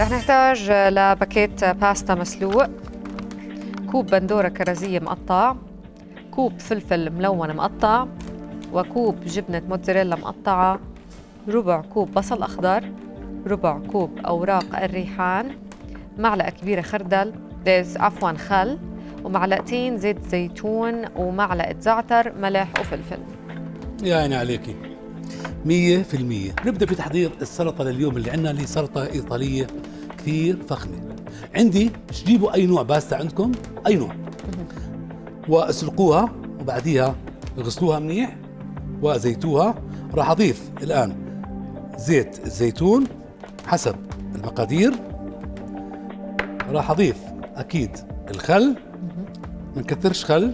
رح نحتاج لباكيت باستا مسلوق كوب بندورة كرزية مقطع كوب فلفل ملون مقطع وكوب جبنة موتزاريلا مقطعة ربع كوب بصل أخضر ربع كوب أوراق الريحان معلقة كبيرة خردل عفوا خل ومعلقتين زيت زيتون ومعلقة زعتر ملح وفلفل. يا عيني عليكي. مية في المية. نبدأ في تحضير السلطة لليوم اللي عندنا اللي سلطة إيطالية كثير فخمة. عندي جيبوا أي نوع؟ باستا عندكم؟ أي نوع. وأسلقوها وبعديها اغسلوها منيح وزيتوها. راح أضيف الآن زيت الزيتون حسب المقادير. راح أضيف أكيد الخل. ما نكثرش خل.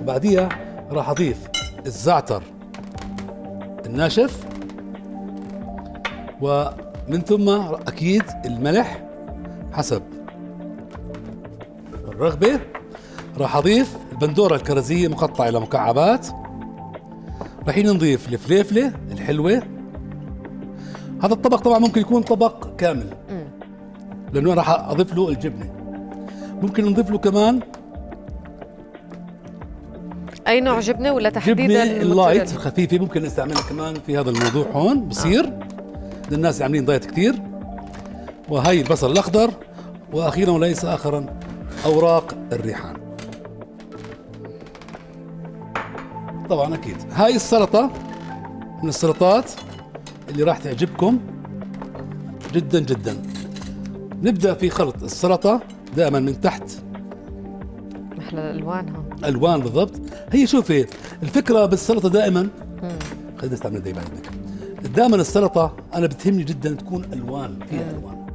وبعديها راح أضيف الزعتر. الناشف ومن ثم أكيد الملح حسب الرغبة. راح أضيف البندورة الكرزية مقطعة إلى مكعبات. راح نضيف الفليفلة الحلوة. هذا الطبق طبعا ممكن يكون طبق كامل لأنه راح أضيف له الجبنة. ممكن نضيف له كمان أي نوع جبنة ولا تحديدا جبنه ال light الخفيفه ممكن نستعملها كمان في هذا الموضوع. هون بصير. آه. للناس عاملين diet كثير وهي البصل الأخضر وأخيرا وليس اخرا أوراق الريحان. طبعا أكيد. هاي السلطة من السلطات اللي راح تعجبكم جدا جدا. نبدأ في خلط السلطة دائما من تحت. محلى الألوان الوان بالضبط. هي شوفي الفكرة بالسلطة دائما خلينا نستعمل دائما دائما السلطة أنا بتهمني جدا تكون ألوان فيها ألوان.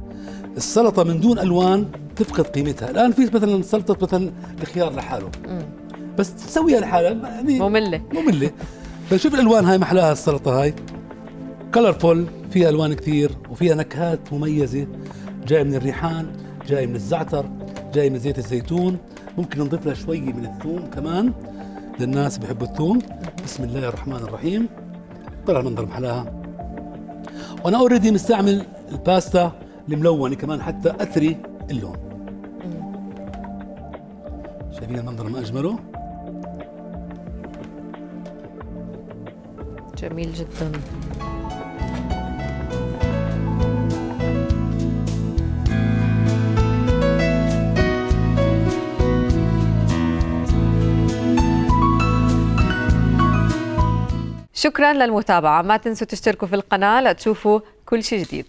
السلطة من دون ألوان تفقد قيمتها. الآن في مثلا سلطة مثلا الخيار لحاله. بس تسويها لحالها يعني مملة. مملة. فشوف الألوان هاي محلاها السلطة هاي. colorful فيها ألوان كثير وفيها نكهات مميزة. جاي من الريحان جاي من الزعتر جاي من زيت الزيتون. ممكن نضيف لها شوي من الثوم كمان للناس بيحبوا الثوم. بسم الله الرحمن الرحيم. طلع المنظر محلاها. وأنا already مستعمل الباستا الملونة كمان حتى أثري اللون. شايفين المنظر ما أجمله؟ جميل جدا. شكرا للمتابعة. ما تنسوا تشتركوا في القناة لتشوفوا كل شيء جديد.